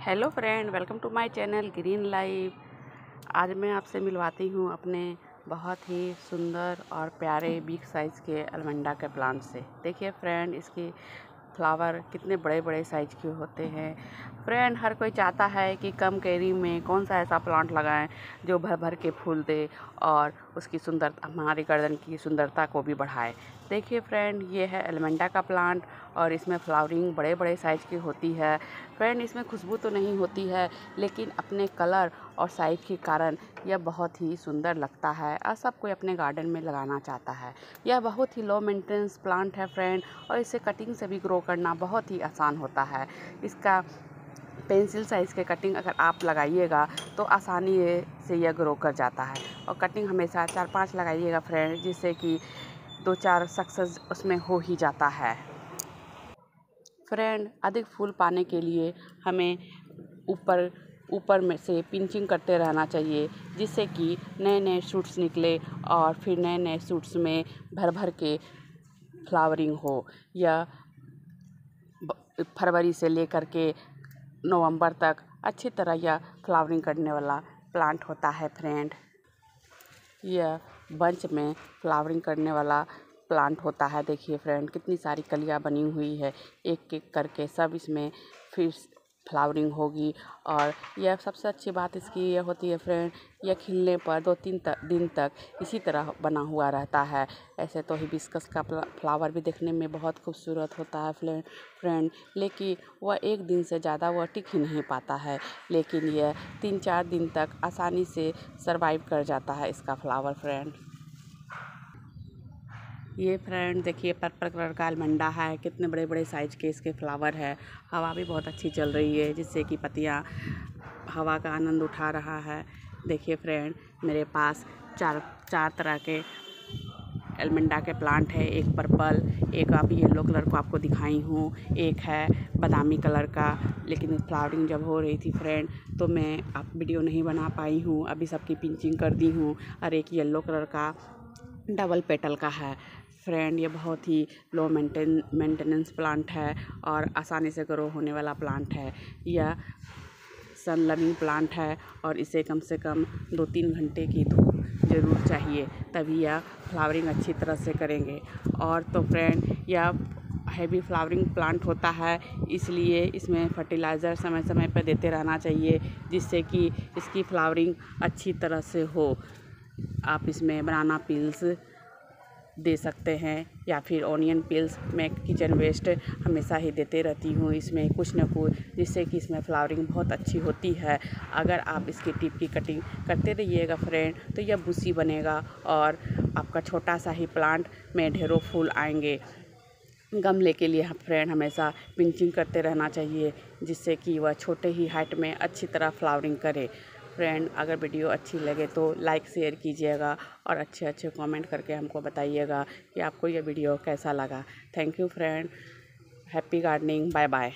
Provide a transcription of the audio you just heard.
Hello friend, welcome to my channel green life. आज मैं आपसे मिलवाती हूँ अपने बहुत ही सुंदर और प्यारे बिग साइज़ के अलमंडा के प्लांट से। देखिए फ्रेंड, इसकी फ्लावर कितने बड़े बड़े साइज़ के होते हैं। फ्रेंड हर कोई चाहता है कि कम कैरी में कौन सा ऐसा प्लांट लगाएँ जो भर भर के फूल दे और उसकी सुंदर, हमारी गर्दन की सुंदरता को भी बढ़ाए। देखिए फ्रेंड ये है एलमेंडा का प्लांट और इसमें फ्लावरिंग बड़े बड़े साइज़ की होती है। फ्रेंड इसमें खुशबू तो नहीं होती है, लेकिन अपने कलर और साइज़ के कारण यह बहुत ही सुंदर लगता है। और सब कोई अपने गार्डन में लगाना चाहता है। यह बहुत ही लो मेंटेनेंस प्लांट है फ्रेंड और इसे कटिंग से भी ग्रो करना बहुत ही आसान होता है। इसका पेंसिल साइज़ के कटिंग अगर आप लगाइएगा तो आसानी से यह ग्रो कर जाता है। और कटिंग हमेशा चार पाँच लगाइएगा फ्रेंड, जिससे कि दो चार सक्सेस उसमें हो ही जाता है। फ्रेंड, अधिक फूल पाने के लिए हमें ऊपर ऊपर में से पिंचिंग करते रहना चाहिए, जिससे कि नए नए सूट्स निकले और फिर नए नए सूट्स में भर भर के फ्लावरिंग हो या फरवरी से लेकर के नवंबर तक अच्छी तरह यह फ्लावरिंग करने वाला प्लांट होता है फ्रेंड यह बंच में फ्लावरिंग करने वाला प्लांट होता है, देखिए फ्रेंड कितनी सारी कलियाँ बनी हुई है एक एक करके सब इसमें फिर फ्लावरिंग होगी और यह सबसे अच्छी बात इसकी ये होती है फ्रेंड, यह खिलने पर दो तीन दिन तक इसी तरह बना हुआ रहता है। ऐसे तो हिबिस्कस का फ्लावर भी देखने में बहुत खूबसूरत होता है फ्रेंड फ्रेंड, लेकिन वह एक दिन से ज़्यादा वह टिक ही नहीं पाता है, लेकिन यह तीन चार दिन तक आसानी से सर्वाइव कर जाता है इसका फ्लावर, फ्रेंड। ये फ्रेंड देखिए, पर्पल कलर का अलमंडा है, कितने बड़े बड़े साइज़ के इसके फ्लावर है। हवा भी बहुत अच्छी चल रही है, जिससे कि पत्तियाँ हवा का आनंद उठा रहा है। देखिए फ्रेंड मेरे पास चार चार तरह के एलमंडा के प्लांट है, एक पर्पल एक आप येलो कलर को आपको दिखाई हूँ। एक है बादामी कलर का, लेकिन फ्लावरिंग जब हो रही थी फ्रेंड तो मैं आप वीडियो नहीं बना पाई हूँ। अभी सबकी पिंचिंग कर दी हूँ। और एक येलो कलर का डबल पेटल का है। फ्रेंड ये बहुत ही लो मेंटेन मेंटेनेंस प्लांट है और आसानी से ग्रो होने वाला प्लांट है। यह सन लविंग प्लांट है और इसे कम से कम दो तीन घंटे की धूप ज़रूर चाहिए, तभी यह फ्लावरिंग अच्छी तरह से करेंगे। और तो फ्रेंड यह हैवी फ्लावरिंग प्लांट होता है, इसलिए इसमें फर्टिलाइज़र समय समय पर देते रहना चाहिए, जिससे कि इसकी फ्लावरिंग अच्छी तरह से हो। आप इसमें बनाना पील्स दे सकते हैं या फिर ऑनियन पील्स मैं किचन वेस्ट हमेशा ही देते रहती हूँ इसमें कुछ ना कुछ, जिससे कि इसमें फ्लावरिंग बहुत अच्छी होती है। अगर आप इसकी टिप की कटिंग करते रहिएगा फ्रेंड तो यह बुसी बनेगा और आपका छोटा सा ही प्लांट में ढेरों फूल आएँगे। गमले के लिए फ्रेंड हमेशा पिंचिंग करते रहना चाहिए, जिससे कि वह छोटे ही हाइट में अच्छी तरह फ्लावरिंग करे। फ्रेंड अगर वीडियो अच्छी लगे तो लाइक शेयर कीजिएगा और अच्छे अच्छे कमेंट करके हमको बताइएगा कि आपको यह वीडियो कैसा लगा। Thank you friend happy gardening bye bye